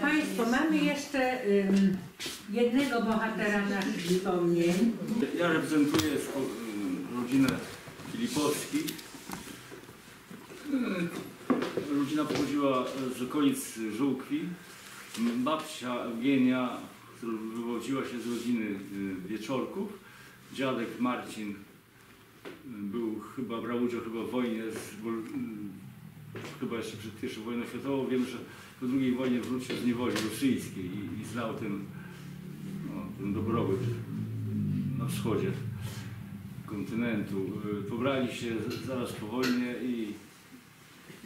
Państwo, mamy jeszcze jednego bohatera naszych wspomnień. Ja reprezentuję rodzinę Filipowskich. Rodzina pochodziła z okolic Żółkwi. Babcia Eugenia, wywodziła się z rodziny y, Wieczorków. Dziadek Marcin był chyba, brał udział chyba w wojnie z, chyba jeszcze przed I wojną światową. Wiem, że po II wojnie wrócił z niewoli rosyjskiej i, i znał ten, no, ten dobrobyt na wschodzie kontynentu. Y, Pobrali się zaraz po wojnie i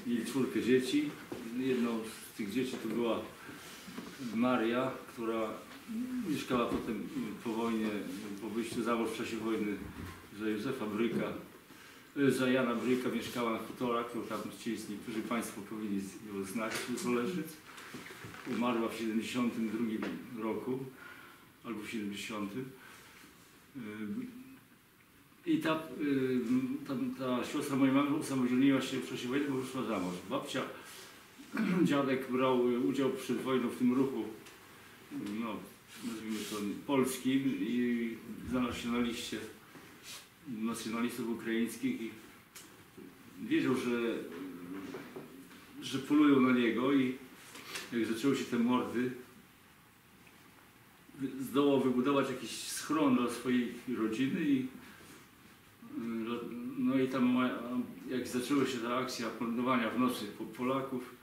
mieli czwórkę dzieci. Jedną z tych dzieci to była Maria, która mieszkała potem po wojnie, po wyjściu za mąż w czasie wojny za Józefa Bryka. Za Jana Bryka mieszkała na Futorach, to tam ci niektórzy Państwo powinni ją znać, Koleżyc. Umarła w 72 roku, albo w 70. Ym, I ta, ta, ta siostra mojej mamy usamodzielniła się w czasie wojny, bo wyszła za mąż. Babcia, dziadek brał udział przed wojną w tym ruchu, no, nazwijmy to polskim i znalazł się na liście nacjonalistów ukraińskich i wiedział, że, że polują na niego i jak zaczęły się te mordy, zdołał wybudować jakiś schron dla swojej rodziny i no i tam jak zaczęła się ta akcja mordowania w nocy po Polaków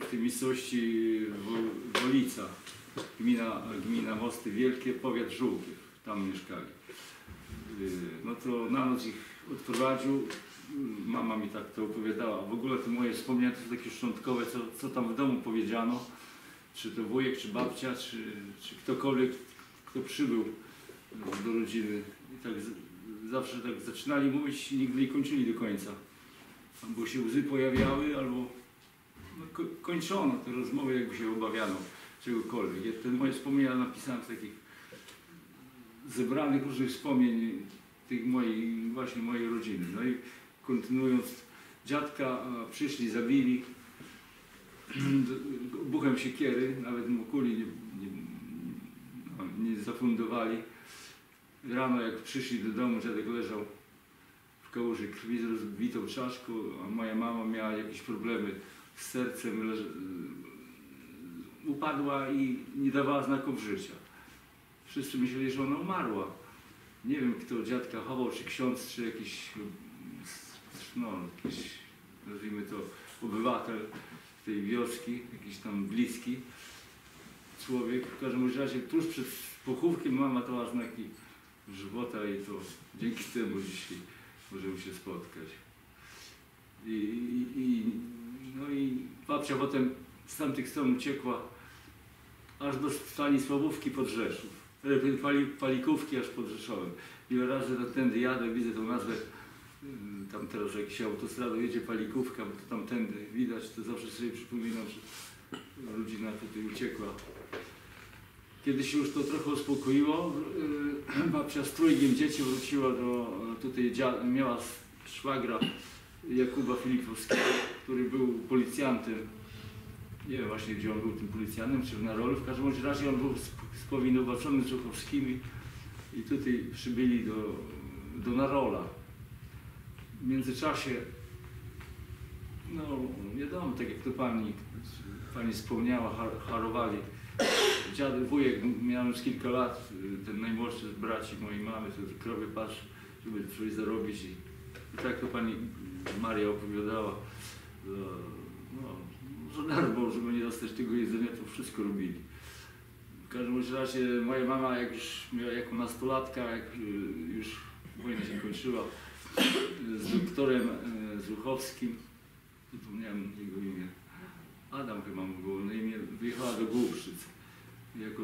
w tej miejscowości Wo- Wolica, gmina, gmina Mosty Wielkie, powiat Żółkiew, tam mieszkali. Y, No to na noc ich odprowadził, Y, mama mi tak to opowiadała. W ogóle te moje wspomnienia to takie szczątkowe, co, co tam w domu powiedziano czy to wujek, czy babcia, czy, czy ktokolwiek, kto przybył do rodziny. I tak zawsze tak zaczynali mówić nigdy nie kończyli do końca. Albo się łzy pojawiały, albo no, ko kończono te rozmowy, jakby się obawiano czegokolwiek. Ja te moje wspomnienia napisałem z takich zebranych różnych wspomnień tych mojej, właśnie mojej rodziny. No i kontynuując, dziadka przyszli, zabili, buchem siekiery, nawet mu kuli nie, nie, no, nie zafundowali. Rano jak przyszli do domu, dziadek leżał w kałuży krwi z rozbitą czaszką, a moja mama miała jakieś problemy z sercem, upadła i nie dawała znaków życia. Wszyscy myśleli, że ona umarła. Nie wiem, kto dziadka chował, czy ksiądz, czy jakiś, no, jakiś nazwijmy to, obywatel tej wioski, jakiś tam bliski człowiek. W każdym razie tuż przed pochówkiem mama dała znaki żywota i to dzięki temu dzisiaj możemy się spotkać. I, i, i, no i babcia potem z tamtych stron uciekła aż do Stanisławówki pod Rzeszów. E, Pali, Palikówki aż pod Rzeszowem. Ile razy tędy jadę, widzę tą nazwę Mm, tam teraz jakieś autostradą jedzie palikówka, bo to tamtędy widać, to zawsze sobie przypominam, że rodzina tutaj uciekła. Kiedy się już to trochę uspokoiło, yy, babcia z trójkiem dzieci wróciła do, tutaj dzia- miała szwagra Jakuba Filipowskiego, który był policjantem. Nie wiem właśnie, gdzie on był tym policjantem, czy na rolu. W każdym razie on był z Żuchowskimi i tutaj przybyli do, do Narola. W międzyczasie, no wiadomo, tak jak to pani, pani wspomniała, har- harowali. Dziadek, wujek miał już kilka lat, ten najmłodszy z braci mojej mamy, to krowy patrz, żeby coś zarobić i, i tak to pani Maria opowiadała, no, że darmo, żeby nie dostać tego jedzenia, to wszystko robili. W każdym razie moja mama, jak już miała jako nastolatka, jak y, już wojna się kończyła, z doktorem e, Złuchowskim, zapomniałem jego imię, Adam chyba mu było na imię, wyjechała do Głubszyc jako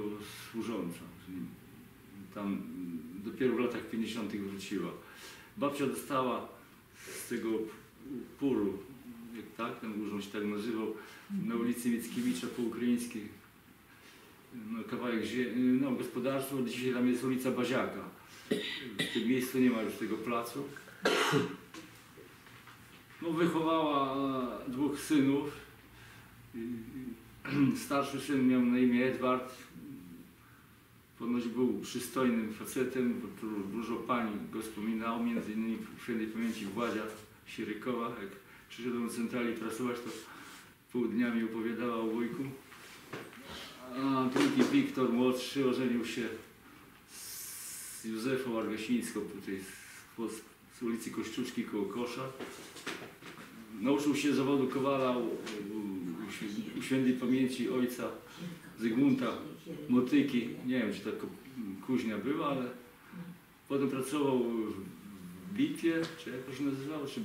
służąca. Tam dopiero w latach 50. wróciła. Babcia dostała z tego puru, tak, ten urząd się tak nazywał, na ulicy Mickiewicza po ukraińskiej, kawałek zie- no, gospodarstwo, dzisiaj tam jest ulica Baziaka. W tym miejscu nie ma już tego placu. No, wychowała dwóch synów y, starszy syn miał na imię Edward. Ponoć był przystojnym facetem, bo dużo pań go wspominało, między innymi w świętej pamięci Władzia Sierykowa. Jak przyszedłem do centrali pracować, to pół dnia mi opowiadała o wujku. A drugi Wiktor, młodszy, ożenił się z Józefą Argasińską, tutaj z, z ulicy Kościuszki koło Kosza. Nauczył się zawodu kowala u, u, u, św- u świętej pamięci ojca Zygmunta Motyki. Nie wiem, czy ko- kuźnia była, ale potem pracował w Bitwie, czy jak to się nazywało, czy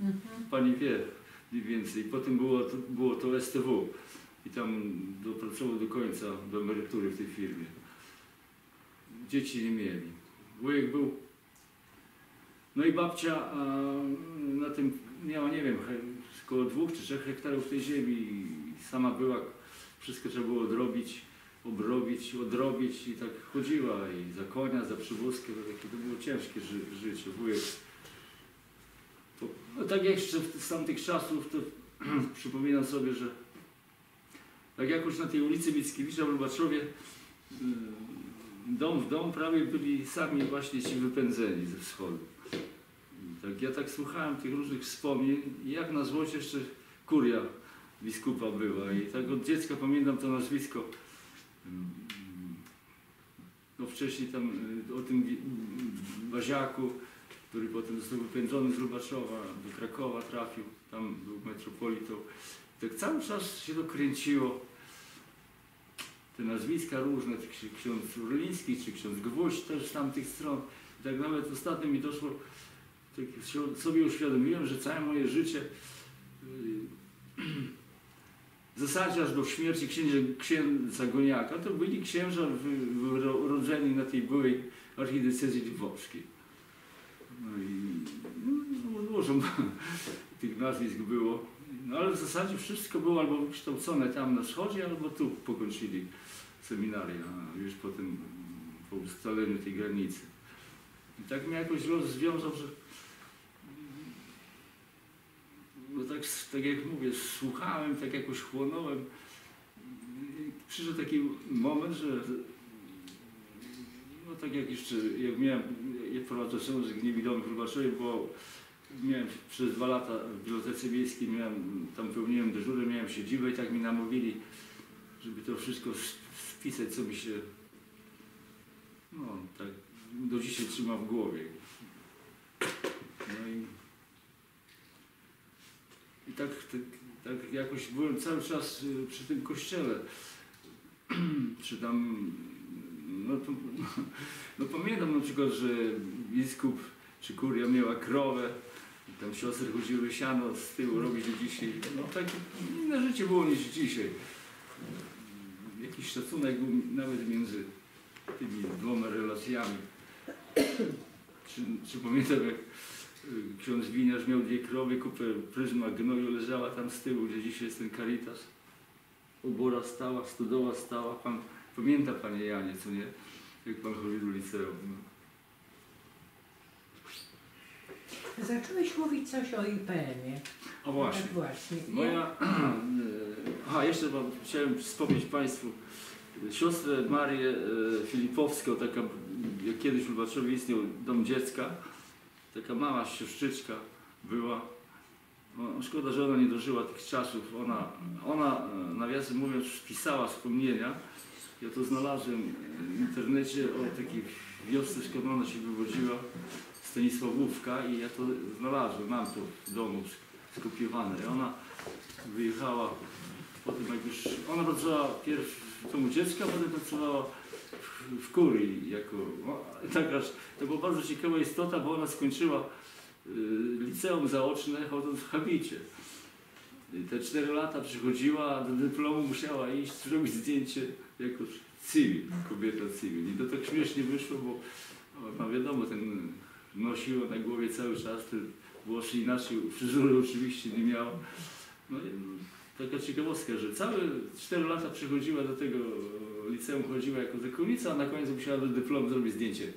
Mhm. pani wie mniej więcej. Potem było to, było to STW i tam dopracował do końca, do emerytury w tej firmie. Dzieci nie mieli. Wujek był. No i babcia a, na tym miała, nie wiem, około dwóch czy trzech hektarów tej ziemi sama była, wszystko trzeba było odrobić, obrobić, odrobić i tak chodziła i za konia, za przywózkę, to było ciężkie ży, życie. Wujek no tak jeszcze z tamtych czasów, to przypominam sobie, że tak jakoś na tej ulicy Mickiewicza w Lubaczowie ym, dom w dom prawie byli sami właśnie ci wypędzeni ze wschodu. Tak, ja tak słuchałem tych różnych wspomnień i jak na złość jeszcze kuria biskupa była i tak od dziecka pamiętam to nazwisko. Ym, No wcześniej tam y, o tym wi- Baziaku, który potem został wypędzony z Lubaczowa, do Krakowa trafił, tam był metropolitą. Tak cały czas się to kręciło. Te nazwiska różne, czy ksi- ksiądz Urliński, czy ksiądz Gwóźdź też z tamtych stron. I tak nawet ostatnio mi doszło, tak sobie uświadomiłem, że całe moje życie yy, w zasadzie aż do śmierci księcia, księdza Goniaka, to byli księża urodzeni na tej byłej archidiecezji lwowskiej. No i no, dużo tych nazwisk było. No ale w zasadzie wszystko było albo wykształcone tam na wschodzie, albo tu pokończyli seminaria, już potem po ustaleniu tej granicy. I tak mnie jakoś los związał, że no tak, tak jak mówię, słuchałem, tak jakoś chłonąłem. Przyszedł taki moment, że no tak jak jeszcze, jak miałem, jak prowadzę Książek Niewidomych Lubaczowie, bo miałem przez dwa lata w Bibliotece Miejskiej, miałem, tam pełniłem dyżury, miałem siedzibę i tak mi namówili, żeby to wszystko spisać, co mi się, no tak, do dzisiaj trzyma w głowie. No i, i tak, tak, tak jakoś byłem cały czas y, przy tym kościele, czy tam, no to, no pamiętam na przykład, że biskup czy kuria miała krowę, i tam siostry chodziły siano z tyłu robić do dzisiaj. No takie inne życie było niż dzisiaj. Jakiś szacunek był nawet między tymi dwoma relacjami. Czy, czy pamiętam jak y, ksiądz winiarz miał dwie krowy, kupę pryzma gnoju leżała tam z tyłu, gdzie dzisiaj jest ten Caritas. Obora stała, stodoła stała. Pan, pamięta panie Janie, co nie? Jak pan chodził do liceum. No. Zacząłeś mówić coś o IPM-ie. A właśnie. Tak właśnie. No ja, aha, jeszcze wam chciałem wspomnieć Państwu siostrę Marię e, Filipowską, taka, jak kiedyś w Lubaczowie istniał dom dziecka, taka mała siostrzyczka była. No, szkoda, że ona nie dożyła tych czasów. Ona, ona e, nawiasem mówiąc, pisała wspomnienia. Ja to znalazłem w internecie o takiej wiosce, skąd ona się wywodziła, Stanisławówka i ja to znalazłem, mam to w domu skopiowane. I ona wyjechała potem jak już, ona pracowała pierw w domu dziecka, potem pracowała w, w kurii jako, no, taka, to była bardzo ciekawa istota, bo ona skończyła y, liceum zaoczne chodząc w habicie. I te cztery lata przychodziła, do dyplomu musiała iść, zrobić zdjęcie jako cywil, kobieta cywil. I to tak śmiesznie wyszło, bo no wiadomo, ten nosiła na głowie cały czas, te włosy inaczej, fryzury oczywiście nie miała. No i taka ciekawostka, że całe 4 lata przychodziła do tego liceum, chodziła jako zakonnica, a na końcu musiała do dyplomu zrobić zdjęcie.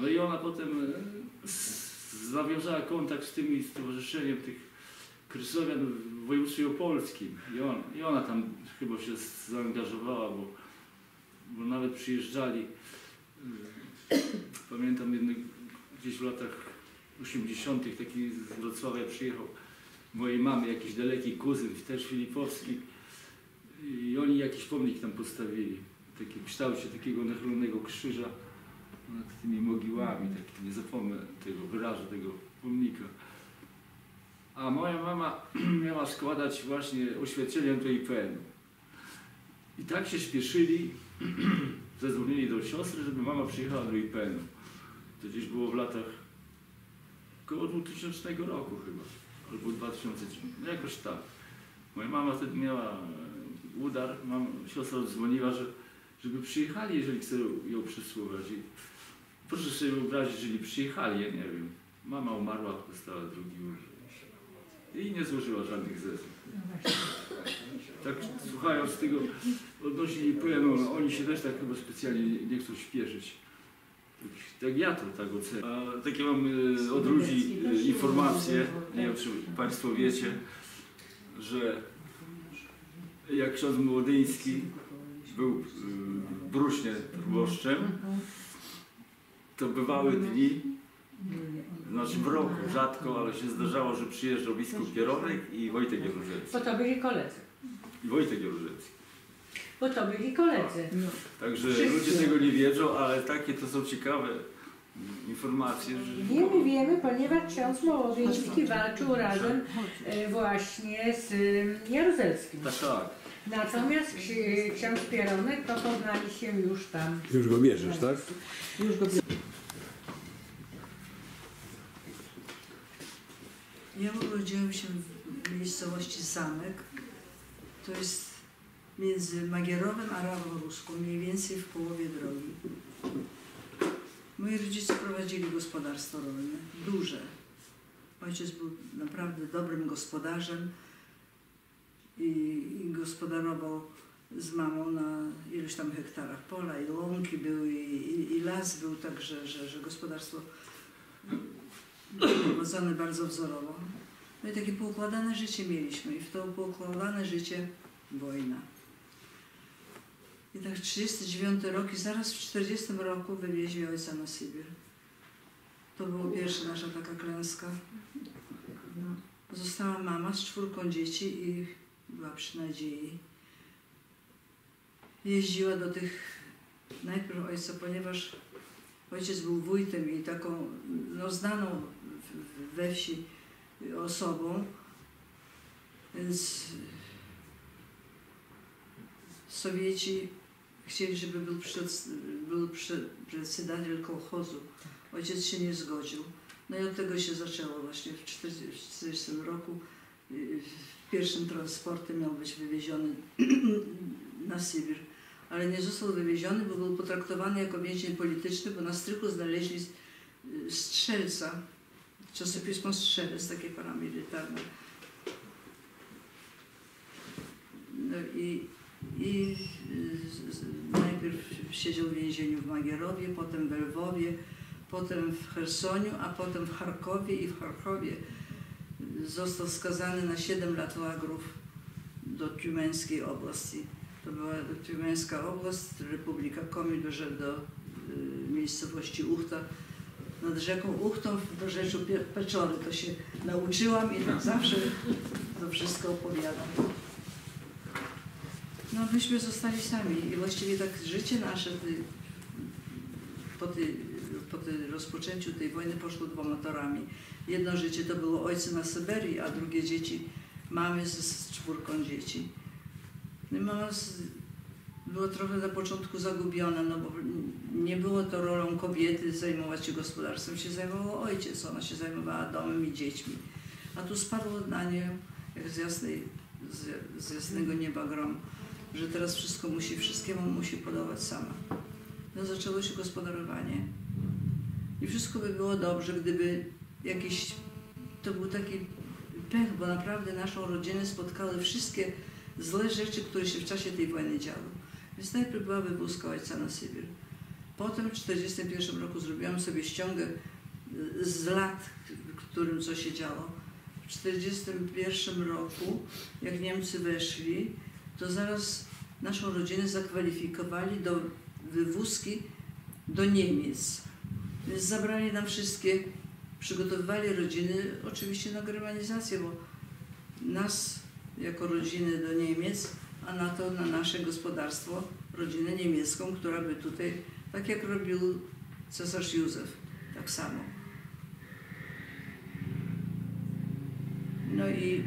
No i ona potem e, z- nawiązała kontakt z tym stowarzyszeniem tych Krysowian w województwie opolskim. I, on, I ona tam chyba się zaangażowała, bo, bo nawet przyjeżdżali. Pamiętam jednych, gdzieś w latach 80. taki z Wrocławia przyjechał mojej mamy jakiś daleki kuzyn, też filipowski. I oni jakiś pomnik tam postawili. W kształcie takiego nachylonego krzyża nad tymi mogiłami. Tak, nie zapomnę tego wyrazu, tego pomnika. A moja mama miała składać właśnie oświadczenie do IPN. I tak się śpieszyli, zadzwonili do siostry, żeby mama przyjechała do IPN. To gdzieś było w latach około 2000 roku chyba, albo 2000, no jakoś tak. Moja mama wtedy miała e, udar, mam, siostra dzwoniła, że, żeby przyjechali, jeżeli chce ją przysłuchać. I proszę sobie wyobrazić, jeżeli przyjechali, ja nie wiem, mama umarła, dostała drugi udar. I nie złożyła żadnych zeznań. Tak słuchając tego odnośnie no, oni się też tak chyba specjalnie nie, chcą śpieszyć. Tak, ja to tak oceniam. A takie mam e, od ludzi e, informacje, nie wiem czy Państwo wiecie, że jak ksiądz Młodyński był e, Bruśnie proboszczem, to bywały dni, znaczy w roku rzadko, ale się zdarzało, że przyjeżdżał biskup Pieronek i Wojtek Jaruzelski. Bo to byli koledzy. I Wojtek Jaruzelski. Bo to byli koledzy. Także Wszyscy. ludzie tego nie wiedzą, ale takie to są ciekawe mm, informacje, że Wiemy, wiemy, ponieważ ksiądz Mołodyński walczył razem e, właśnie z e, Jaruzelskim. tak, tak. Natomiast ksi- ksiądz Pieronek to poznali się już tam. Już go bierzesz, tak? Już go Ja urodziłam się w miejscowości Zamek. To jest między Magierowem a Raworuską, mniej więcej w połowie drogi. Moi rodzice prowadzili gospodarstwo rolne, duże. Ojciec był naprawdę dobrym gospodarzem i, i gospodarował z mamą na iluś tam hektarach pola i łąki były i, i, i las był, także że, że gospodarstwo prowadzone bardzo wzorowo. No i takie poukładane życie mieliśmy i w to poukładane życie wojna. I tak 39 rok i zaraz w 40 roku wywieźli ojca na Sybir. To była pierwsza nasza taka klęska. Została mama z czwórką dzieci i była przy nadziei. Jeździła do tych, najpierw ojca, ponieważ ojciec był wójtem i taką no, znaną we wsi y, osobą. Więc Sowieci chcieli, żeby był, przed, był przed, przedstawiciel kołchozu. Ojciec się nie zgodził. No i od tego się zaczęło właśnie w 1940 roku. Y, pierwszym transportem miał być wywieziony na Sybir, ale nie został wywieziony, bo był potraktowany jako więzień polityczny, bo na strychu znaleźli y, strzelca, czasopismo Strzelec, takie paramilitarne. No i, i najpierw siedział w więzieniu w Magierowie, potem w Lwowie, potem w Chersoniu, a potem w Charkowie i w Charkowie został skazany na 7 lat łagrów do Tiumeńskiej oblasti. To była Tiumeńska oblast, Republika Komi do, do y, miejscowości Uchta nad rzeką Uchtą do rzeczy Pie- Peczory. To się nauczyłam i tak zawsze to wszystko opowiadam. No myśmy zostali sami i właściwie tak życie nasze ty, po, ty, po ty rozpoczęciu tej wojny poszło dwoma torami. Jedno życie to było ojcy na Syberii, a drugie dzieci mamy z, z czwórką dzieci. No i mama z, była trochę na początku zagubiona, no bo nie było to rolą kobiety zajmować się gospodarstwem, się zajmował ojciec, ona się zajmowała domem i dziećmi. A tu spadło na nią, jak z, jasnej, z, z jasnego nieba grom, że teraz wszystko musi, wszystkiemu musi podawać sama. No zaczęło się gospodarowanie i wszystko by było dobrze, gdyby jakiś, to był taki pech, bo naprawdę naszą rodzinę spotkały wszystkie złe rzeczy, które się w czasie tej wojny działy. Więc najpierw była wywózka ojca na Sybir. Potem w 1941 roku zrobiłam sobie ściągę y, z lat, w którym co się działo. w 1941 roku, jak Niemcy weszli, to zaraz naszą rodzinę zakwalifikowali do wywózki do Niemiec. Więc zabrali nam wszystkie, przygotowywali rodziny oczywiście na germanizację, bo nas jako rodziny do Niemiec, a na to na nasze gospodarstwo, rodzinę niemiecką, która by tutaj, tak jak robił cesarz Józef, tak samo. No i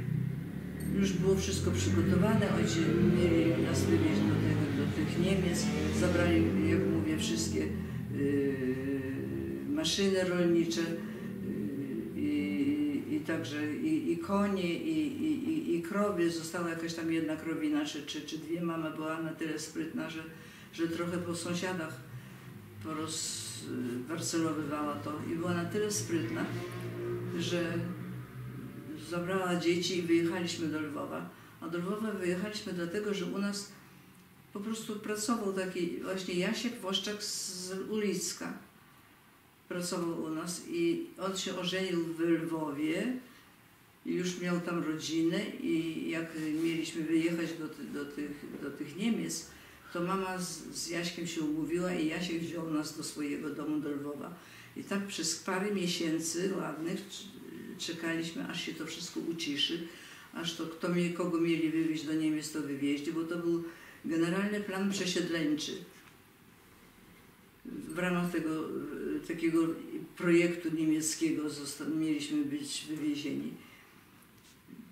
już było wszystko przygotowane, ojciec mieli nas wywieźć do, tego, do tych Niemiec, zabrali, jak mówię, wszystkie yy, maszyny rolnicze yy, i, i także i, i konie, i, i, i, krowy. Została jakaś tam jedna krowina, czy, czy, czy dwie. Mama była na tyle sprytna, że, że trochę po sąsiadach porozparcelowywała to i była na tyle sprytna, że zabrała dzieci i wyjechaliśmy do Lwowa. A do Lwowa wyjechaliśmy dlatego, że u nas po prostu pracował taki właśnie Jasiek Woszczak z Ulicka. Pracował u nas i on się ożenił w Lwowie już miał tam rodzinę i jak mieliśmy wyjechać do, do, tych, do tych Niemiec, to mama z, z Jaśkiem się umówiła i Jasiek wziął nas do swojego domu do Lwowa. I tak przez parę miesięcy ładnych czekaliśmy, aż się to wszystko uciszy, aż to kto mnie, kogo mieli wywieźć do Niemiec, to wywieźli, bo to był generalny plan przesiedleńczy. W ramach tego takiego projektu niemieckiego mieliśmy być wywiezieni.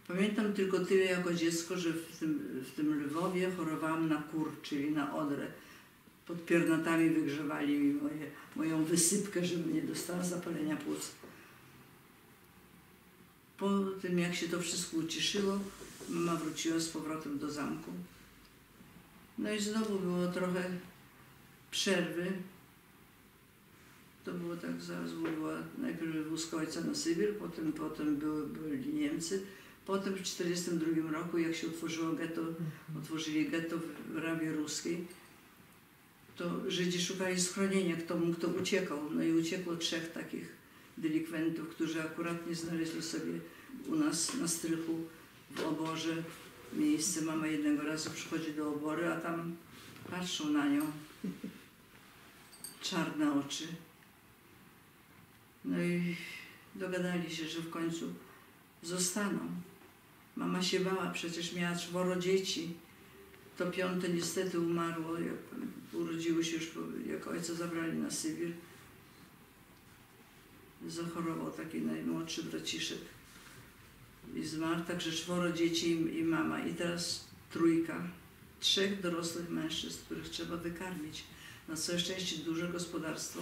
Pamiętam tylko tyle jako dziecko, że w tym, w tym Lwowie chorowałam na kur, czyli na odrę. Pod piernatami wygrzewali mi moje, moją wysypkę, żeby nie dostała zapalenia płuc. Po tym, jak się to wszystko uciszyło, mama wróciła z powrotem do zamku. No i znowu było trochę przerwy. To było tak, zaraz była najpierw wózka ojca na Sybir, potem, potem były, byli Niemcy. Potem w 1942 roku, jak się otworzyło getto, otworzyli getto w Rawie Ruskiej, to Żydzi szukali schronienia, kto mógł, kto uciekał. No i uciekło trzech takich delikwentów, którzy akurat nie znaleźli sobie u nas na strychu w oborze miejsce. Mama jednego razu przychodzi do obory, a tam patrzą na nią czarne oczy. No i dogadali się, że w końcu zostaną. Mama się bała, przecież miała czworo dzieci. To piąte niestety umarło, jak urodziły się już, jak ojca zabrali na Sybir. Zachorował taki najmłodszy braciszek i zmarł, także czworo dzieci i mama. I teraz trójka, trzech dorosłych mężczyzn, których trzeba wykarmić. Na całe szczęście duże gospodarstwo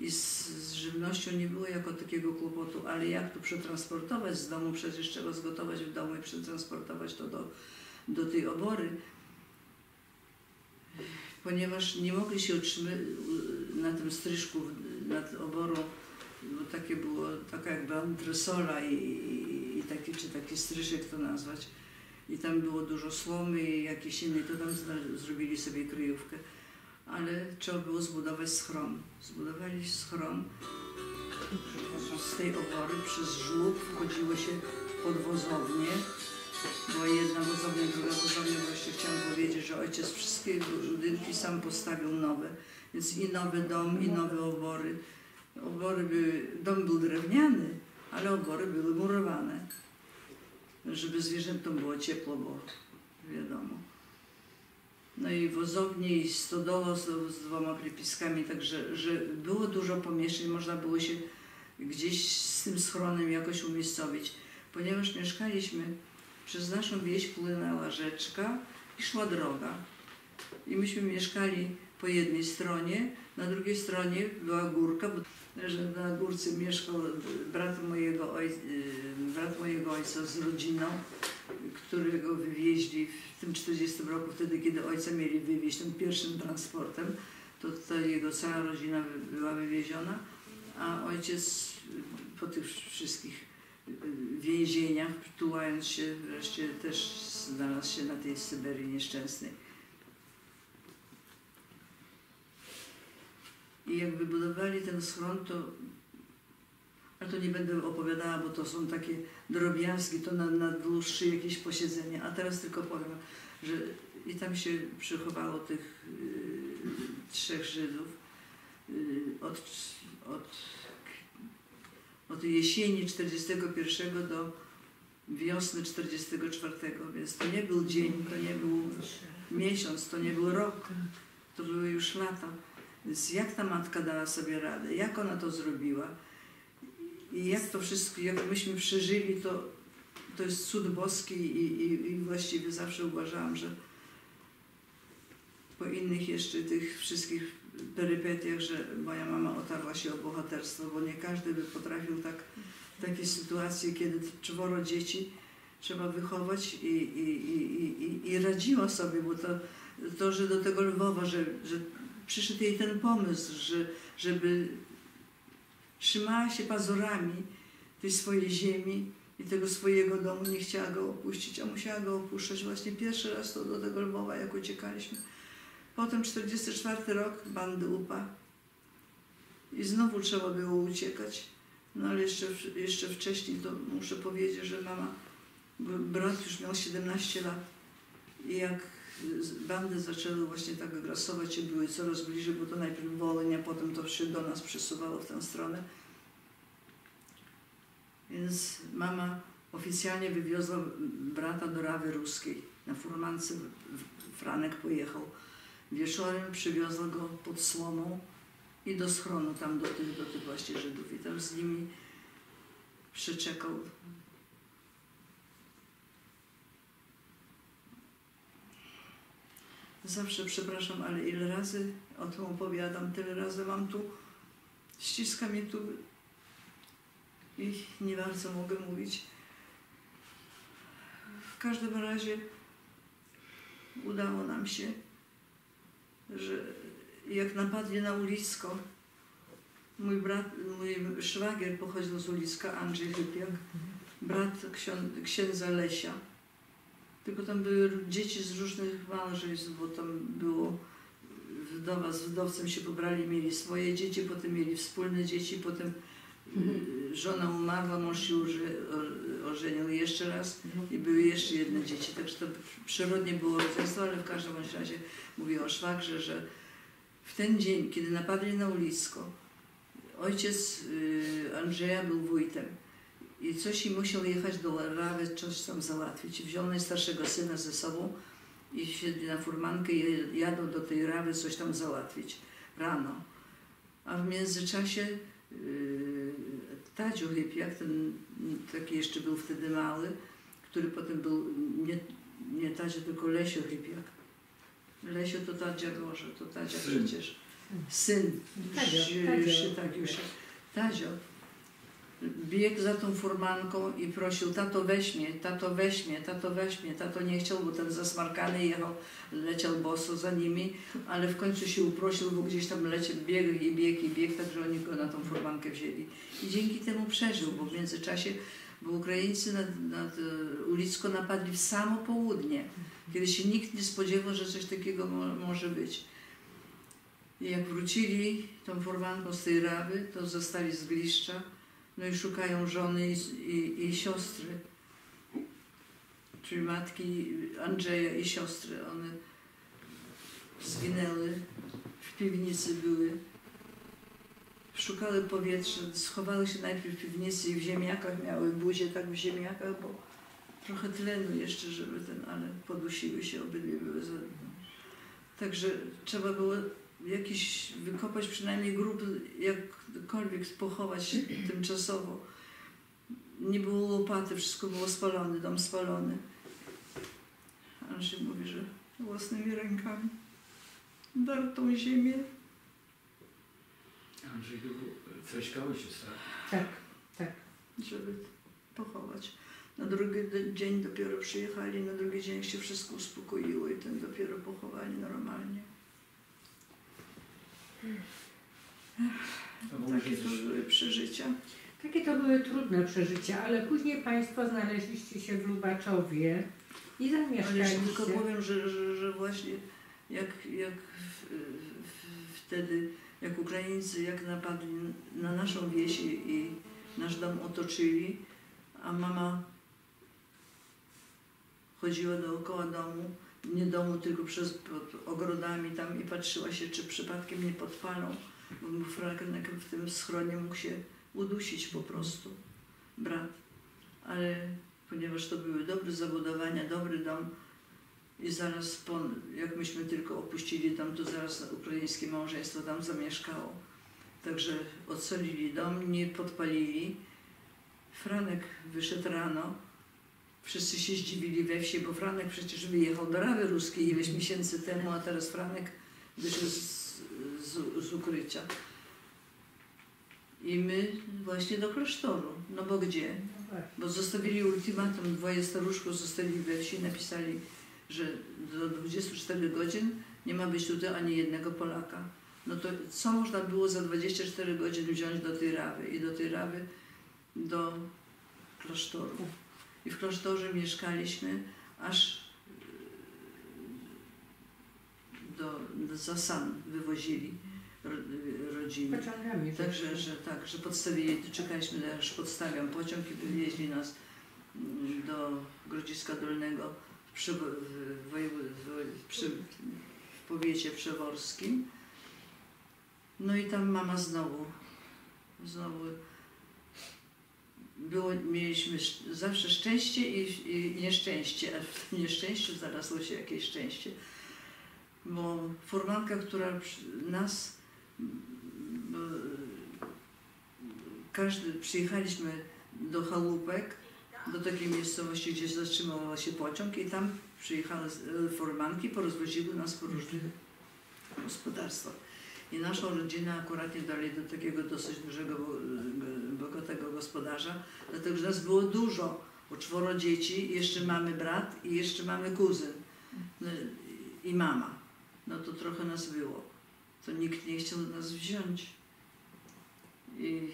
i z, z, żywnością nie było jako takiego kłopotu, ale jak to przetransportować z domu, przecież trzeba zgotować w domu i przetransportować to do, do tej obory. Ponieważ nie mogli się utrzymać na tym stryżku nad oborą, bo takie było, taka jakby antresola i, i, i taki, czy taki stryżek to nazwać. I tam było dużo słomy i jakieś inne, to tam zrobili sobie kryjówkę ale trzeba było zbudować schron. Zbudowali schron z tej obory przez żłób wchodziło się pod wozownię. Była jedna wozownia, druga wozownia. Właśnie chciałam powiedzieć, że ojciec wszystkie budynki sam postawił nowe. Więc i nowy dom, i nowe obory. Obory były, dom był drewniany, ale obory były murowane. Żeby zwierzętom było ciepło, bo wiadomo no i wozownie i stodoło z, z dwoma przypiskami, także że było dużo pomieszczeń, można było się gdzieś z tym schronem jakoś umiejscowić, ponieważ mieszkaliśmy, przez naszą wieś płynęła rzeczka i szła droga. I myśmy mieszkali po jednej stronie, na drugiej stronie była górka, że na górce mieszkał brat mojego, ojca, brat mojego ojca z rodziną, którego wywieźli w tym 40 roku, wtedy kiedy ojca mieli wywieźć tym pierwszym transportem, to ta jego cała rodzina była wywieziona, a ojciec po tych wszystkich więzieniach, tułając się, wreszcie też znalazł się na tej Syberii nieszczęsnej. I jak wybudowali ten schron, to Ale to nie będę opowiadała, bo to są takie drobiazgi, to na, na dłuższe jakieś posiedzenie. A teraz tylko powiem, że i tam się przychowało tych y, trzech Żydów y, od, od, od jesieni 41 do wiosny 44, więc to nie był dzień, to nie był miesiąc, to nie był rok, to były już lata. Więc jak ta matka dała sobie radę, jak ona to zrobiła? I jak to wszystko, jak myśmy przeżyli, to, to jest cud boski i, i, i właściwie zawsze uważałam, że po innych jeszcze tych wszystkich perypetiach, że moja mama otarła się o bohaterstwo, bo nie każdy by potrafił tak w takiej sytuacji, kiedy czworo dzieci trzeba wychować i, i, i, i, i radziła sobie, bo to, to, że do tego Lwowa, że, że przyszedł jej ten pomysł, że, żeby trzymała się pazurami tej swojej ziemi i tego swojego domu, nie chciała go opuścić, a musiała go opuszczać. Właśnie pierwszy raz to do tego Lwowa, jak uciekaliśmy. Potem 44 rok, bandy UPA i znowu trzeba było uciekać. No ale jeszcze, jeszcze wcześniej to muszę powiedzieć, że mama, brat już miał 17 lat i jak bandy zaczęły właśnie tak grasować i były coraz bliżej, bo to najpierw Woleń, a potem to się do nas przesuwało w tę stronę. Więc mama oficjalnie wywiozła brata do Rawy Ruskiej. Na furmance Franek pojechał. Wieczorem przywiozła go pod słomą i do schronu tam do tych, do tych właśnie Żydów. I tam z nimi przeczekał Zawsze przepraszam, ale ile razy o tym opowiadam, tyle razy mam tu, ściska mnie tu i nie bardzo mogę mówić. W każdym razie udało nam się, że jak napadli na ulisko, mój brat, mój szwagier pochodził z uliska, Andrzej Hypiak, brat księdza Lesia, tylko tam były dzieci z różnych małżeństw, bo tam było wdowa z wdowcem się pobrali, mieli swoje dzieci, potem mieli wspólne dzieci, potem mhm. żona umarła, mąż się ożenił jeszcze raz i były jeszcze jedne dzieci, także to przyrodnie było rodzeństwo, ale w każdym razie mówię o szwagrze, że w ten dzień, kiedy napadli na ulisko, ojciec y, Andrzeja był wójtem i coś i musiał jechać do Rawy, coś tam załatwić. Wziął najstarszego syna ze sobą i siedli na furmankę i jadą do tej Rawy coś tam załatwić rano. A w międzyczasie yy, Tadziu Hypiak, ten taki jeszcze był wtedy mały, który potem był nie, nie Tadziu, tylko Lesio Hypiak. Lesio to Tadzia może, to Tadzia Syn. przecież. Syn. Tadzio, Już, już, Tadzio. tak, już. Tadzio biegł za tą furmanką i prosił, tato weź mnie, tato weź mnie, tato weź mnie. Tato nie chciał, bo ten zasmarkany jechał, leciał boso za nimi, ale w końcu się uprosił, bo gdzieś tam leciał, biegł i biegł i biegł, także oni go na tą furmankę wzięli. I dzięki temu przeżył, bo w międzyczasie, bo Ukraińcy nad, nad e, napadli w samo południe, kiedy się nikt nie spodziewał, że coś takiego mo może być. I jak wrócili tą furmanką z tej Rawy, to zostali z Gliszcza, no i szukają żony i, i, i siostry, czyli matki Andrzeja i siostry. One zginęły, w piwnicy były. Szukały powietrza, schowały się najpierw w piwnicy i w ziemniakach miały buzię tak w ziemniakach, bo trochę tlenu jeszcze, żeby ten, ale podusiły się, obydwie były za... Także trzeba było jakiś, wykopać przynajmniej grób, jakkolwiek pochować tymczasowo. Nie było łopaty, wszystko było spalone, dom spalony. Andrzej mówi, że własnymi rękami darł tą ziemię. Andrzej był Freśka ojciec, tak? Tak, tak. żeby pochować. Na drugi dzień dopiero przyjechali, na drugi dzień się wszystko uspokoiło i ten dopiero pochowali normalnie. Takie to były przeżycia. Takie to były trudne przeżycia, ale później Państwo znaleźliście się w Lubaczowie i Ale jeszcze zamieszkaliście. tylko powiem, że, że, że właśnie jak, jak w, w, wtedy, jak Ukraińcy jak napadli na naszą wieś i, i Nasz dom otoczyli, a mama chodziła dookoła domu, nie domu, tylko przez ogrodami tam i patrzyła się, czy przypadkiem nie podpalą, bo Franek w tym schronie mógł się udusić po prostu, brat. Ale ponieważ to były dobre zabudowania, dobry dom i zaraz po, jak myśmy tylko opuścili dom, to zaraz ukraińskie małżeństwo tam zamieszkało. Także ocalili dom, nie podpalili. Franek wyszedł rano. Wszyscy się zdziwili we wsi, bo Franek przecież wyjechał do Rawy Ruskiej ileś miesięcy temu, a teraz Franek wyszedł z, z, z ukrycia. I my właśnie do klasztoru. No bo gdzie? No. Bo zostawili ultimatum, dwoje staruszków zostali we wsi, napisali, że do 24 godzin nie ma być tutaj ani jednego Polaka. No to co można było za 24 godzin wziąć do tej rawy? I do tej rawy do klasztoru. I w klasztorze mieszkaliśmy aż e, do, do Zasan wywozili ro- rodziny. Pociągami. Także, że tak, że podstawili, czekaliśmy aż podstawiam pociąg i wywieźli nas mm, do Grodziska Dolnego w, przy, w, wojewo- w, przy, w powiecie przeworskim. No i tam mama znowu, znowu było, mieliśmy sz- zawsze szczęście i, i nieszczęście, a w nieszczęściu znalazło się jakieś szczęście. Bo furmanka, która nas każdy, przyjechaliśmy do chałupek, do takiej miejscowości, gdzie zatrzymał się pociąg i tam przyjechały e, formanki, porozwoziły nas po różnych gospodarstwach. I naszą rodzinę akurat nie dali do takiego dosyć dużego, bogatego gospodarza, dlatego że nas było dużo, bo czworo dzieci, jeszcze mamy brat i jeszcze mamy kuzyn no, i mama. No to trochę nas było to nikt nie chciał nas wziąć. I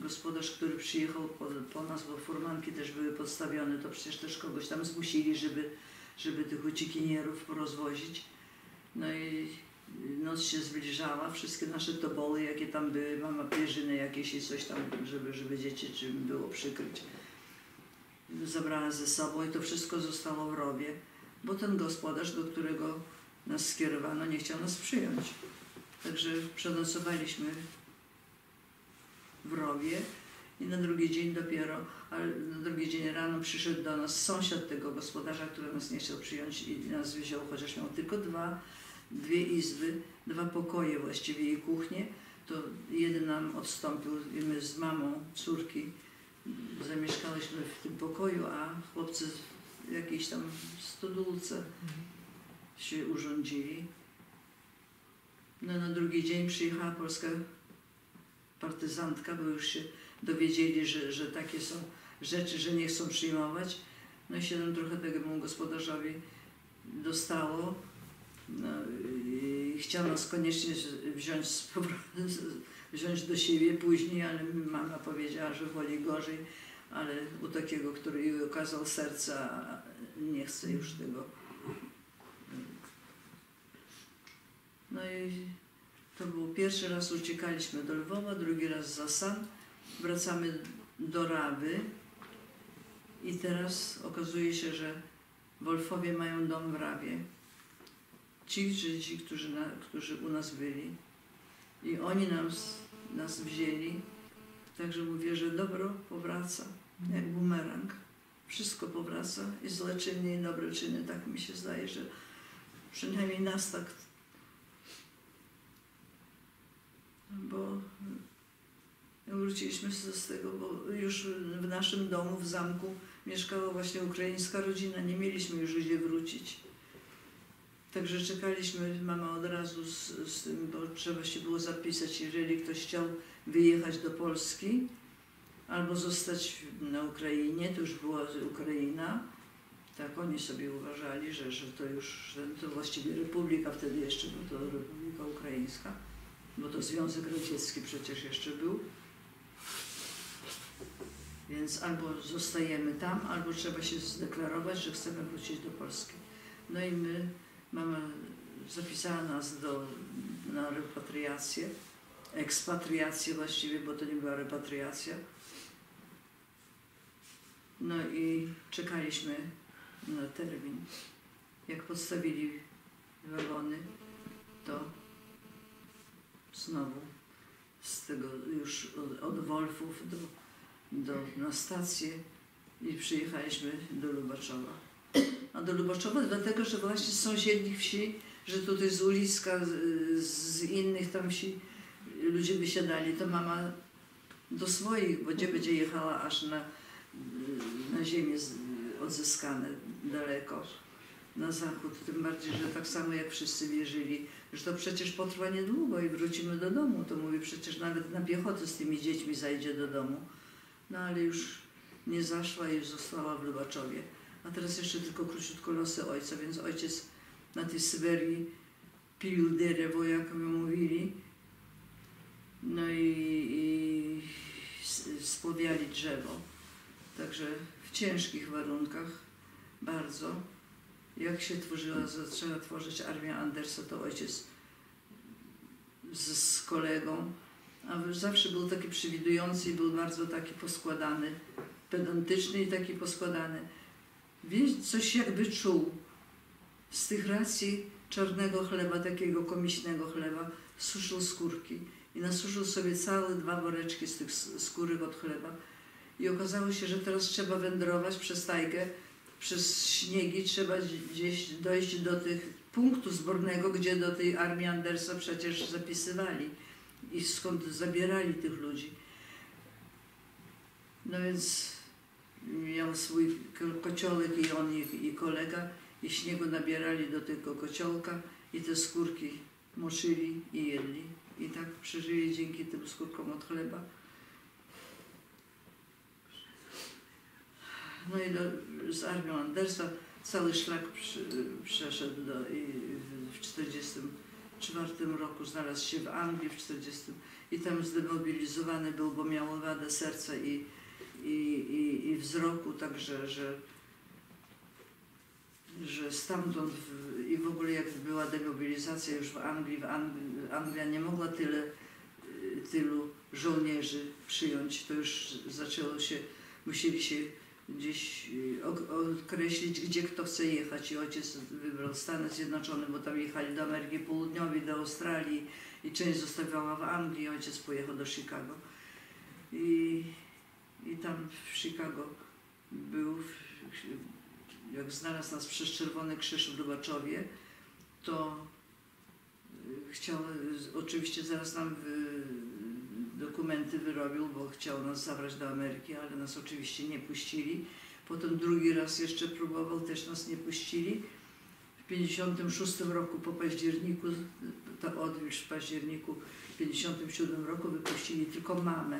gospodarz, który przyjechał po, po nas, bo furmanki też były podstawione, to przecież też kogoś tam zmusili, żeby, żeby tych uciekinierów porozwozić. No i noc się zbliżała, wszystkie nasze toboły, jakie tam były, mama pierzyny jakieś i coś tam, żeby, żeby dzieci czym było przykryć. Zabrała ze sobą i to wszystko zostało w rowie, bo ten gospodarz, do którego nas skierowano, nie chciał nas przyjąć. Także przenocowaliśmy w rowie i na drugi dzień dopiero, ale na drugi dzień rano przyszedł do nas sąsiad tego gospodarza, który nas nie chciał przyjąć i nas wziął, chociaż miał tylko dwa, dwie izby, dwa pokoje właściwie i kuchnię, to jeden nam odstąpił i my z mamą córki zamieszkałyśmy w tym pokoju, a chłopcy w jakiejś tam stodółce się urządzili. No na drugi dzień przyjechała polska partyzantka, bo już się dowiedzieli, że, że takie są rzeczy, że nie chcą przyjmować. No i się tam trochę temu gospodarzowi dostało. No, chciał nas koniecznie wziąć, wziąć do siebie później, ale mama powiedziała, że woli gorzej, ale u takiego, który jej okazał serce, a nie chce już tego No i to był pierwszy raz uciekaliśmy do Lwowa, drugi raz za San. Wracamy do Rawy i teraz okazuje się, że Wolfowie mają dom w Rawie. Ci Żydzi, którzy, na, którzy u nas byli i oni nas, nas wzięli. Także mówię, że dobro powraca jak bumerang. Wszystko powraca i złe czyny i dobre czyny. Tak mi się zdaje, że przynajmniej nas tak bo wróciliśmy z, z tego, bo już w naszym domu, w zamku mieszkała właśnie ukraińska rodzina, nie mieliśmy już gdzie wrócić. Także czekaliśmy, mama od razu z, z tym, bo trzeba się było zapisać, jeżeli ktoś chciał wyjechać do Polski albo zostać na Ukrainie, to już była Ukraina. Tak oni sobie uważali, że, że to już, to właściwie republika wtedy jeszcze, bo to republika ukraińska bo to Związek Radziecki przecież jeszcze był. Więc albo zostajemy tam, albo trzeba się zdeklarować, że chcemy wrócić do Polski. No i my, mama zapisała nas do, na repatriację ekspatriację właściwie, bo to nie była repatriacja. No i czekaliśmy na termin. Jak podstawili wagony, to znowu z tego już od, od Wolfów do, do, na stację i przyjechaliśmy do Lubaczowa. A do Lubaczowa dlatego, że właśnie z sąsiednich wsi, że tutaj z Uliska, z, z innych tam wsi ludzie wysiadali, to mama do swoich, bo gdzie będzie jechała aż na, na ziemię odzyskane daleko, na zachód. Tym bardziej, że tak samo jak wszyscy wierzyli, że to przecież potrwa niedługo i wrócimy do domu. To mówi, przecież nawet na piechotę z tymi dziećmi zajdzie do domu. No ale już nie zaszła i została w Lubaczowie. A teraz jeszcze tylko króciutko losy ojca, więc ojciec na tej Syberii pił derewo, jak my mówili. No i, i s- spowiali drzewo. Także w ciężkich warunkach bardzo. Jak się tworzyła, zaczęła tworzyć armia Andersa, to ojciec z, z kolegą, a zawsze był taki przewidujący i był bardzo taki poskładany, pedantyczny i taki poskładany. Wie, coś jakby czuł z tych racji czarnego chleba, takiego komisyjnego chleba, suszył skórki i nasuszył sobie całe dwa woreczki z tych skórek od chleba. I okazało się, że teraz trzeba wędrować przez tajgę, przez śniegi, trzeba gdzieś dojść do tych punktu zbornego, gdzie do tej armii Andersa przecież zapisywali i skąd zabierali tych ludzi. No więc miał swój ko- kociołek i on i, i kolega i śniegu nabierali do tego kociołka i te skórki moczyli i jedli. I tak przeżyli dzięki tym skórkom od chleba. No i do, z armią Andersa cały szlak przy, przeszedł do, i w 1944 roku, znalazł się w Anglii w 40 i tam zdemobilizowany był, bo miał wadę serca i, i, i, i wzroku, także że, że stamtąd w, i w ogóle jak była demobilizacja już w Anglii, w Anglii Anglia nie mogła tyle, y, tylu żołnierzy przyjąć, to już zaczęło się, musieli się gdzieś y, ok- określić, gdzie kto chce jechać. I ojciec wybrał Stany Zjednoczone, bo tam jechali do Ameryki Południowej, do Australii i część zostawiała w Anglii. Ojciec pojechał do Chicago. I, i tam w Chicago był, jak znalazł nas przez Czerwony Krzyż w Lubaczowie, to y, chciał, y, oczywiście zaraz nam wy- dokumenty wyrobił, bo chciał nas zabrać do Ameryki, ale nas oczywiście nie puścili. Potem drugi raz jeszcze próbował, też nas nie puścili. W 56 roku po październiku, to odwilż w październiku w 57 roku wypuścili tylko mamę.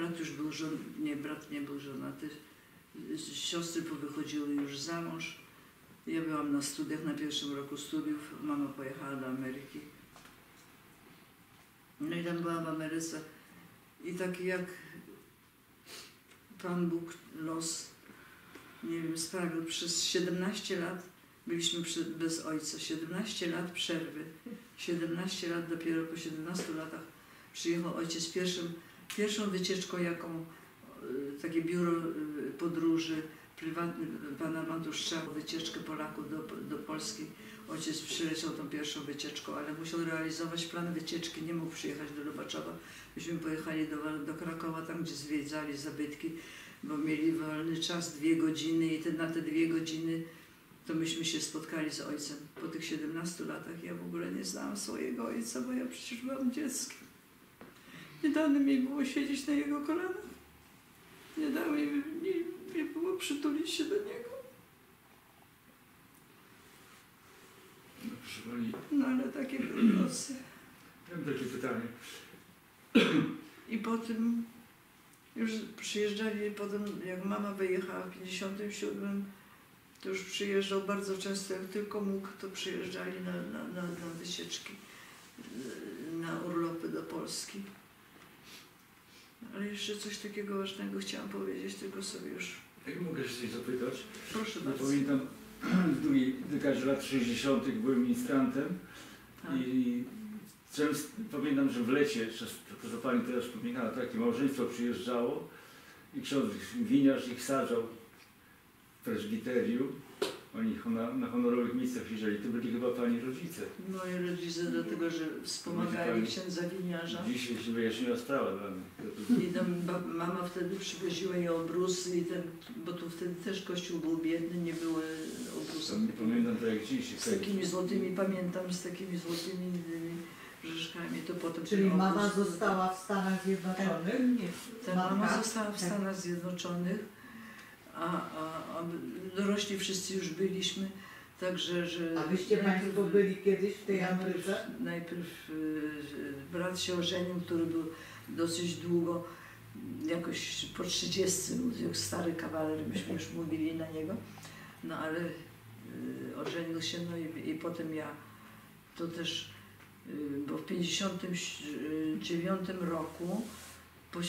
Brat już był żon, nie, brat nie był żonaty. Siostry powychodziły już za mąż. Ja byłam na studiach, na pierwszym roku studiów. Mama pojechała do Ameryki. No i tam byłam w Ameryce. I tak jak Pan Bóg, los, nie wiem, sprawił, przez 17 lat byliśmy przy, bez ojca. 17 lat przerwy. 17 lat, dopiero po 17 latach przyjechał ojciec pierwszym, pierwszą wycieczką, jaką y, takie biuro y, podróży prywatny pana Mantuszcza, wycieczkę Polaków do, do Polski. Ojciec przyleciał tą pierwszą wycieczką, ale musiał realizować plan wycieczki, nie mógł przyjechać do Lubaczowa. Myśmy pojechali do, do Krakowa, tam gdzie zwiedzali zabytki, bo mieli wolny czas, dwie godziny i te, na te dwie godziny to myśmy się spotkali z ojcem. Po tych 17 latach ja w ogóle nie znałam swojego ojca, bo ja przecież byłam dzieckiem. Nie dane mi było siedzieć na jego kolanach. Nie dało mi, nie, nie było przytulić się do niego. No, proszę Pani, No ale takie były losy. mam takie pytanie. I potem już przyjeżdżali, potem jak mama wyjechała w 57, to już przyjeżdżał bardzo często, jak tylko mógł, to przyjeżdżali na, na, na, na wycieczki, na urlopy do Polski. Ale jeszcze coś takiego ważnego chciałam powiedzieć, tylko sobie już... Jak mogę się coś zapytać? Proszę Ja bardzo. pamiętam, w drugiej dekadzie lat 60. byłem ministrantem Tak. i Często, pamiętam, że w lecie, to co Pani teraz wspominała, takie małżeństwo przyjeżdżało i ksiądz winiarz ich sadzał w presbiterium. Na honorowych miejscach siedzieli. To byli chyba Pani rodzice. Moi rodzice dlatego, że wspomagali księdza winiarza. Dzisiaj się wyjaśniła sprawa dla mnie. I tam mama wtedy przywoziła jej obrusy, i ten, bo tu wtedy też kościół był biedny, nie było obrusów. Nie pamiętam to jak dziś. Z takimi złotymi, pamiętam, z takimi złotymi tymi rzeszkami, to potem Czyli mama obrus została w Stanach Zjednoczonych? Nie. Tak, mama została w Tak. Stanach Zjednoczonych, a, a, a dorośli wszyscy już byliśmy, także, że... A wyście najpierw- Państwo byli kiedyś w tej najpierw, Ameryce? najpierw y, brat się ożenił, który był dosyć długo, jakoś po 30, jak stary kawaler, myśmy już mówili na niego, no ale y, ożenił się, no i, i potem ja, to też, y, bo w 59 roku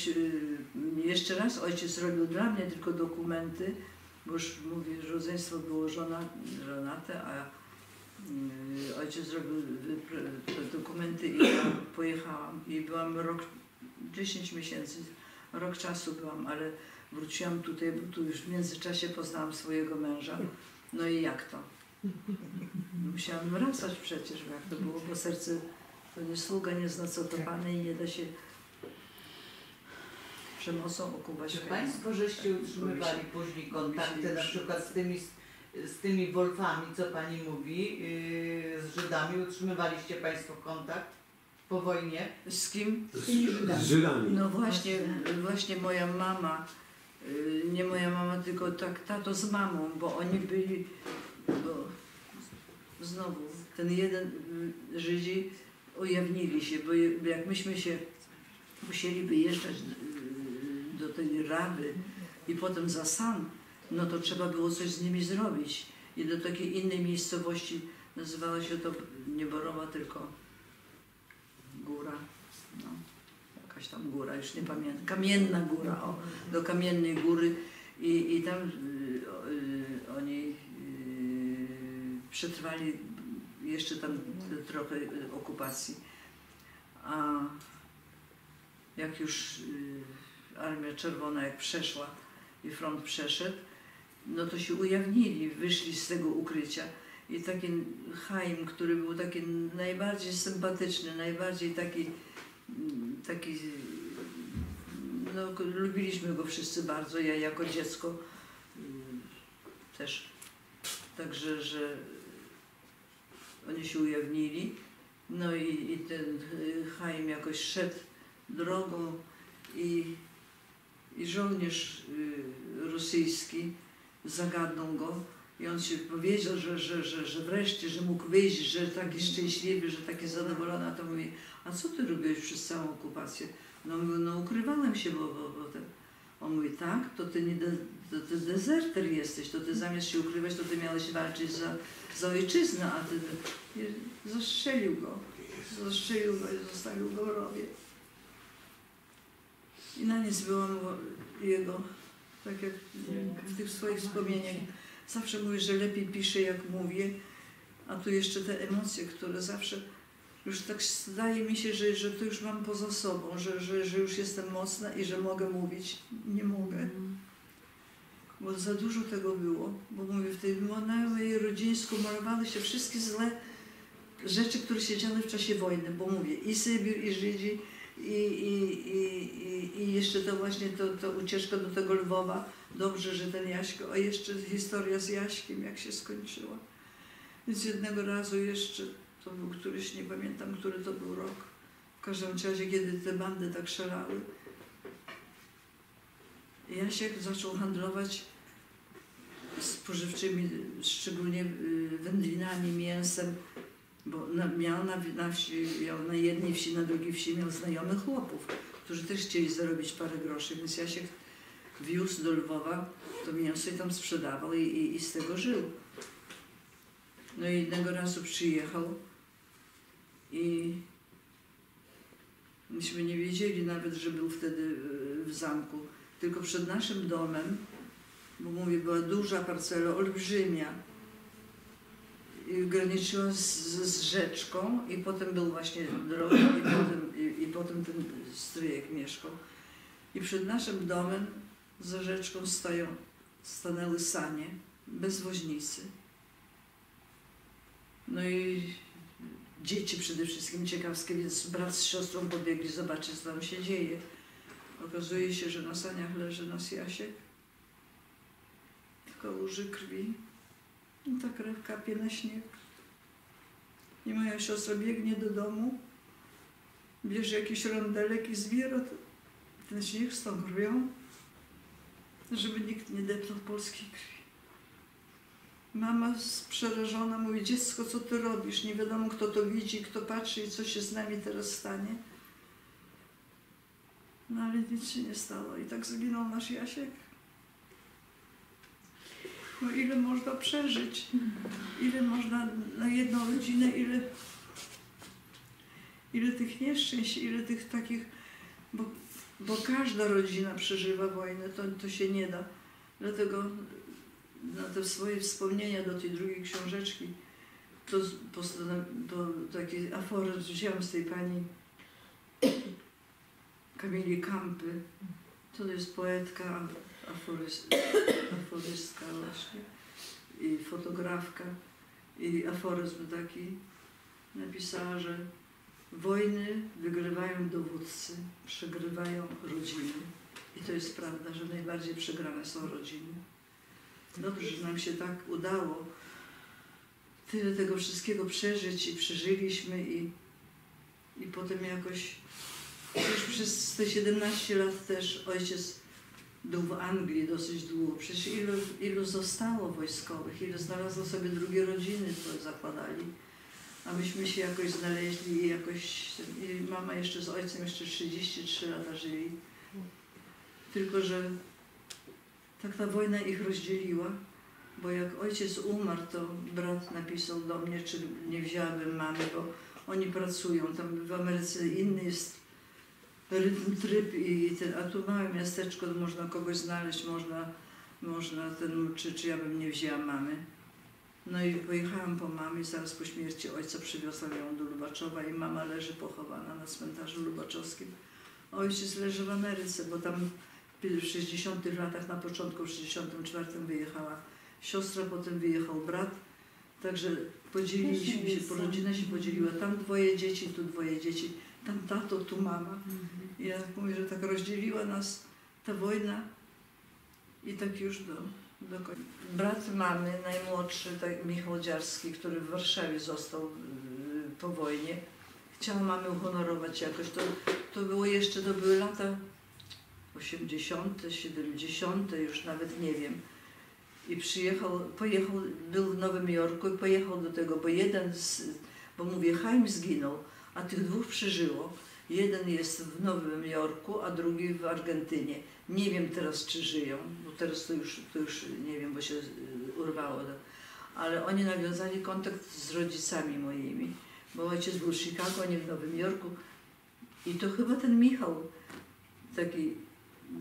y, jeszcze raz ojciec robił dla mnie tylko dokumenty, bo już mówię, że rodzeństwo było żona, żonate, a y, ojciec zrobił dokumenty i ja pojechałam i byłam rok, 10 miesięcy, rok czasu byłam, ale wróciłam tutaj, bo tu już w międzyczasie poznałam swojego męża. No i jak to? Musiałam wracać przecież, bo jak to było, bo serce to nie sługa, nie zna co to Pany i nie da się przemocą okubać Czy. Państwo żeście utrzymywali później kontakty na przykład z tymi, z tymi Wolfami, co Pani mówi, yy, z Żydami? Utrzymywaliście Państwo kontakt po wojnie? Z kim? Z. Z Żydami. No właśnie, właśnie moja mama, y, nie moja mama, tylko tak tato z mamą, bo oni byli, bo znowu, ten jeden y, Żydzi ujawnili się, bo jak myśmy się musieli wyjeżdżać do tej Rawy i potem za San, no to trzeba było coś z nimi zrobić. I do takiej innej miejscowości, nazywała się to nie Borowa, tylko Góra, no jakaś tam góra, już nie pamiętam, Kamienna Góra, o, do Kamiennej Góry i, i tam y, y, oni y, przetrwali jeszcze tam trochę okupacji. A jak już y, Armia Czerwona jak przeszła i front przeszedł, no to się ujawnili, wyszli z tego ukrycia. I taki Chaim, który był taki najbardziej sympatyczny, najbardziej taki, taki no, lubiliśmy go wszyscy bardzo, ja jako dziecko mm, też. Także, że oni się ujawnili. No i, i ten Chaim jakoś szedł drogą i, i żołnierz y, rosyjski zagadnął go i on się powiedział, że, że, że, że wreszcie, że mógł wyjść, że taki szczęśliwy, że taki zadowolony, a to mówi, a co ty robiłeś przez całą okupację? No, no ukrywałem się, bo, bo, bo ten... On mówi, tak, to ty nie de, to ty dezerter jesteś, to ty zamiast się ukrywać, to ty miałeś walczyć za, za ojczyznę, a ty zastrzelił go. Zastrzelił go i zostawił go w rowie. I na nic było mu jego, tak jak w tych swoich wspomnieniach. Zawsze mówię, że lepiej piszę, jak mówię, a tu jeszcze te emocje, które zawsze już tak zdaje mi się, że, że to już mam poza sobą, że, że, że już jestem mocna i że mogę mówić. Nie mogę, bo za dużo tego było. Bo mówię, w tej mojej rodzinie skumulowały się wszystkie złe rzeczy, które się działy w czasie wojny, bo mówię, i Sybir, i Żydzi, i, i, i, i, jeszcze to właśnie to, to ucieczka do tego Lwowa. Dobrze, że ten Jaśko, a jeszcze historia z Jaśkiem, jak się skończyła. Więc jednego razu jeszcze, to był któryś, nie pamiętam, który to był rok, w każdym razie, kiedy te bandy tak szalały, Jasiek zaczął handlować spożywczymi, szczególnie y, wędlinami, mięsem, bo miał na, na wsi, miał na jednej wsi, na drugiej wsi miał znajomych chłopów, którzy też chcieli zarobić parę groszy, więc Jasiek wiózł do Lwowa to mięso i tam sprzedawał i, i, i z tego żył. No i jednego razu przyjechał i myśmy nie wiedzieli nawet, że był wtedy y, w zamku, tylko przed naszym domem, bo mówię, była duża parcela, olbrzymia. Graniczyła z, z rzeczką i potem był właśnie droga i potem, i, i potem ten stryjek mieszkał. I przed naszym domem za rzeczką stoją, stanęły sanie, bez woźnicy. No i dzieci przede wszystkim ciekawskie, więc brat z siostrą pobiegli zobaczyć, co tam się dzieje. Okazuje się, że na saniach leży nas Jasiek. Tylko łży krwi. I ta krew kapie na śnieg. I moja siostra biegnie do domu, bierze jakiś rondelek i zbiera ten śnieg z tą krwią, żeby nikt nie deptał polskiej krwi. Mama przerażona mówi, dziecko, co ty robisz? Nie wiadomo, kto to widzi, kto patrzy i co się z nami teraz stanie. No ale nic się nie stało i tak zginął nasz Jasiek. No ile można przeżyć? Ile można na jedną rodzinę, ile, ile tych nieszczęść, ile tych takich, bo, bo każda rodzina przeżywa wojnę, to, to się nie da. Dlatego na te swoje wspomnienia do tej drugiej książeczki, to, postanow- to taki aforyzm wziąłem z tej pani Kamili Kampy. To jest poetka, aforyz, aforystka właśnie i fotografka i aforyzm taki napisała, że wojny wygrywają dowódcy, przegrywają rodziny. I to jest prawda, że najbardziej przegrane są rodziny. Dobrze, że nam się tak udało tyle tego wszystkiego przeżyć i przeżyliśmy i, i potem jakoś już przez te 17 lat też ojciec był w Anglii dosyć długo. Przecież ilu, ilu zostało wojskowych, ilu znalazło sobie drugie rodziny, to zakładali. A myśmy się jakoś znaleźli i jakoś... I mama jeszcze z ojcem jeszcze 33 lata żyli. Tylko, że tak ta wojna ich rozdzieliła, bo jak ojciec umarł, to brat napisał do mnie, czy nie wzięłabym mamy, bo oni pracują. Tam w Ameryce inny jest rytm, tryb i ten, a tu małe miasteczko, można kogoś znaleźć, można, można ten, czy, czy ja bym nie wzięła mamy. No i pojechałam po mamie, zaraz po śmierci ojca przywiozłam ją do Lubaczowa i mama leży pochowana na cmentarzu lubaczowskim. Ojciec leży w Ameryce, bo tam w 60 latach, na początku w 64 wyjechała siostra, potem wyjechał brat. Także podzieliliśmy się, po rodzina się podzieliła. Tam dwoje dzieci, tu dwoje dzieci, tam tato, tu mama. I ja mówię, że tak rozdzieliła nas ta wojna i tak już do, do końca. Brat mamy, najmłodszy, tak, Michał Dziarski, który w Warszawie został yy, po wojnie, chciał mamy uhonorować jakoś. To, to było jeszcze, to były lata 80., 70., już nawet nie wiem. I przyjechał, pojechał, był w Nowym Jorku i pojechał do tego, bo jeden z, bo mówię, Chaim zginął, a tych dwóch przeżyło. Jeden jest w Nowym Jorku, a drugi w Argentynie. Nie wiem teraz, czy żyją, bo teraz to już, to już nie wiem, bo się y, urwało. Ale oni nawiązali kontakt z rodzicami moimi, bo ojciec był w Chicago, nie w Nowym Jorku. I to chyba ten Michał, taki,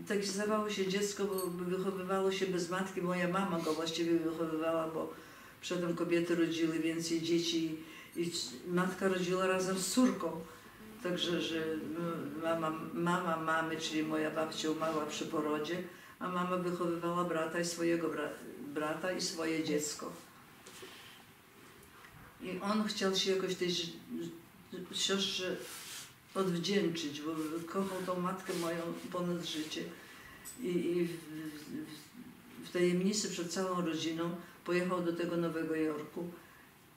tak zdawało się dziecko, bo wychowywało się bez matki. Moja mama go właściwie wychowywała, bo przedtem kobiety rodziły więcej dzieci i matka rodziła razem z córką. Także, że mama, mama mamy, czyli moja babcia umarła przy porodzie, a mama wychowywała brata i swojego bra brata i swoje dziecko. I on chciał się jakoś tej siostrze odwdzięczyć, bo kochał tą matkę moją ponad życie. I, i w, w, w tajemnicy przed całą rodziną pojechał do tego Nowego Jorku.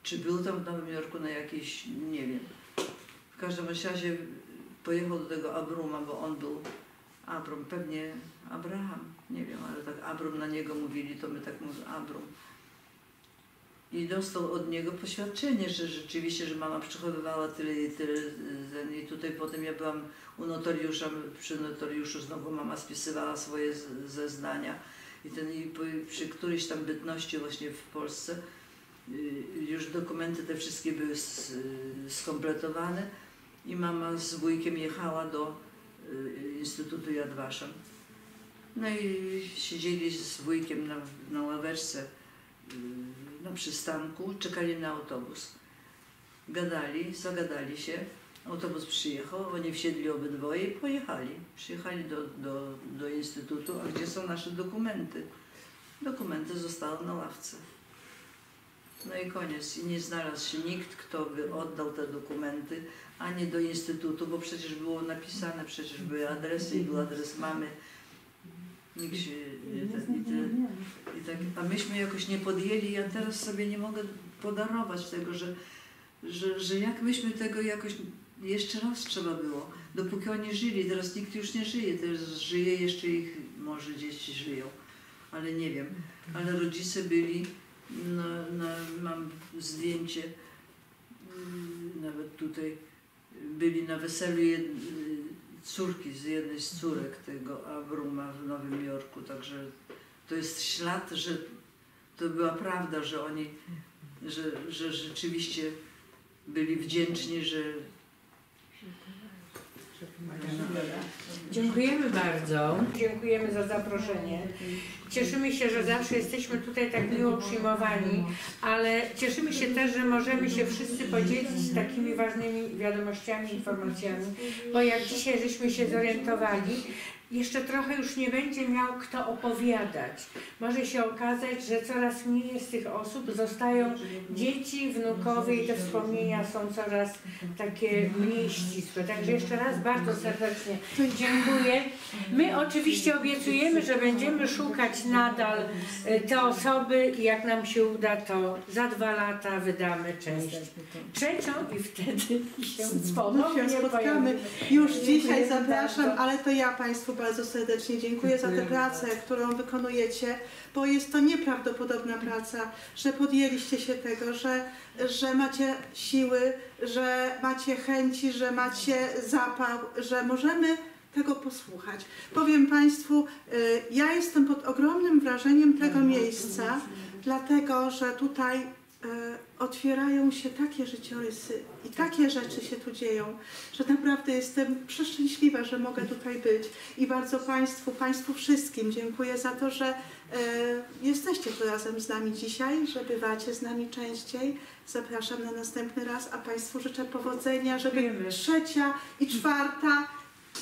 Czy był tam w Nowym Jorku na jakiejś, nie wiem. Każdym razie pojechał do tego Abruma, bo on był Abram, pewnie Abraham, nie wiem, ale tak Abram na niego mówili, to my tak mówimy Abram. I dostał od niego poświadczenie, że rzeczywiście, że mama przechowywała tyle i tyle. I tutaj potem ja byłam u notariusza, przy notariuszu znowu mama spisywała swoje zeznania. I, ten, i przy którejś tam bytności właśnie w Polsce y, już dokumenty te wszystkie były y, skompletowane i mama z wujkiem jechała do y, Instytutu Yad. No i siedzieli z wujkiem na, na ławeczce y, na przystanku, czekali na autobus. Gadali, zagadali się, autobus przyjechał, oni wsiedli obydwoje i pojechali. Przyjechali do, do, do instytutu, a gdzie są nasze dokumenty? Dokumenty zostały na ławce. No i koniec. I nie znalazł się nikt, kto by oddał te dokumenty, ani do instytutu, bo przecież było napisane, przecież były adresy i był adres mamy. Nikt się nie, ten- i, te, i tak, a myśmy jakoś nie podjęli, ja teraz sobie nie mogę podarować tego, że, że, że jak myśmy tego jakoś jeszcze raz trzeba było, dopóki oni żyli, teraz nikt już nie żyje, teraz żyje jeszcze ich, może dzieci żyją, ale nie wiem, ale rodzice byli, mam zdjęcie, mm, nawet tutaj, byli na weselu córki z jednej z córek tego Abruma w Nowym Jorku, także to jest ślad, że to była prawda, że oni, że, że rzeczywiście byli wdzięczni, że Dziękujemy bardzo. Dziękujemy za zaproszenie. Cieszymy się, że zawsze jesteśmy tutaj tak miło przyjmowani, ale cieszymy się też, że możemy się wszyscy podzielić takimi ważnymi wiadomościami, informacjami, bo jak dzisiaj żeśmy się zorientowali, jeszcze trochę już nie będzie miał kto opowiadać. Może się okazać, że coraz mniej z tych osób zostają dzieci, wnukowie i te wspomnienia są coraz takie mniej ścisłe. Także jeszcze raz bardzo serdecznie dziękuję. My oczywiście obiecujemy, że będziemy szukać nadal e, te osoby i jak nam się uda, to za dwa lata wydamy część trzecią i wtedy się się spotkamy. Już dzisiaj zapraszam, ale to ja Państwu bardzo serdecznie dziękuję za tę pracę, którą wykonujecie, bo jest to nieprawdopodobna praca, że podjęliście się tego, że, że macie siły, że macie chęci, że macie zapał, że możemy tego posłuchać. Powiem Państwu, y, ja jestem pod ogromnym wrażeniem tego miejsca, dlatego że tutaj y, otwierają się takie życiorysy i takie rzeczy się tu dzieją, że naprawdę jestem przeszczęśliwa, że mogę tutaj być i bardzo Państwu, Państwu wszystkim dziękuję za to, że e, jesteście tu razem z nami dzisiaj, że bywacie z nami częściej. Zapraszam na następny raz, a Państwu życzę powodzenia, żeby trzecia i czwarta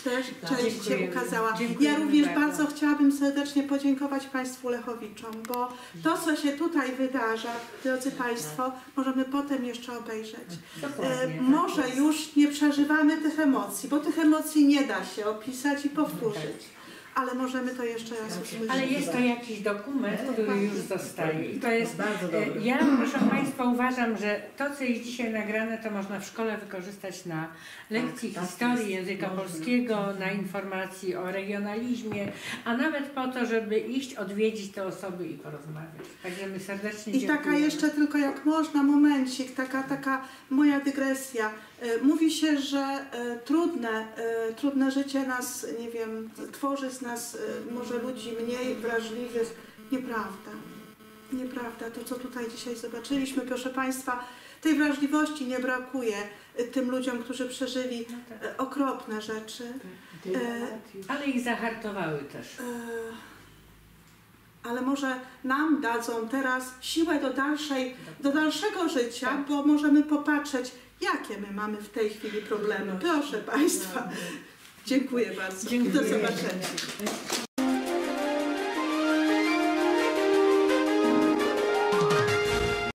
też część się Dziękujemy. ukazała. Dziękujemy Ja również bardzo. bardzo chciałabym serdecznie podziękować Państwu Lechowiczom, bo to, co się tutaj wydarza, drodzy Państwo, możemy potem jeszcze obejrzeć. Dokładnie. E, może już nie przeżywamy tych emocji, bo tych emocji nie da się opisać i powtórzyć, ale możemy to jeszcze raz usłyszeć. Ale jest to jakiś dokument, który już zostaje. I to jest. Bardzo e, dobry. Ja, proszę Państwa, uważam, że to, co jest dzisiaj nagrane, to można w szkole wykorzystać na lekcji Tak, tak historii języka polskiego, na informacji o regionalizmie, a nawet po to, żeby iść, odwiedzić te osoby i porozmawiać. Także my serdecznie I dziękujemy. taka jeszcze tylko jak można, momencik, taka, taka moja dygresja. E, Mówi się, że e, trudne, e, trudne życie nas, nie wiem, tworzy z nas może ludzi mniej wrażliwych. Nieprawda. Nieprawda. To, co tutaj dzisiaj zobaczyliśmy, proszę Państwa, tej wrażliwości nie brakuje tym ludziom, którzy przeżyli No tak. okropne rzeczy. E, Ale ich zahartowały też. Ale może nam dadzą teraz siłę do, dalszej, do dalszego życia, bo możemy popatrzeć, jakie my mamy w tej chwili problemy. Proszę Państwa, dziękuję bardzo. Dziękuję. Do zobaczenia.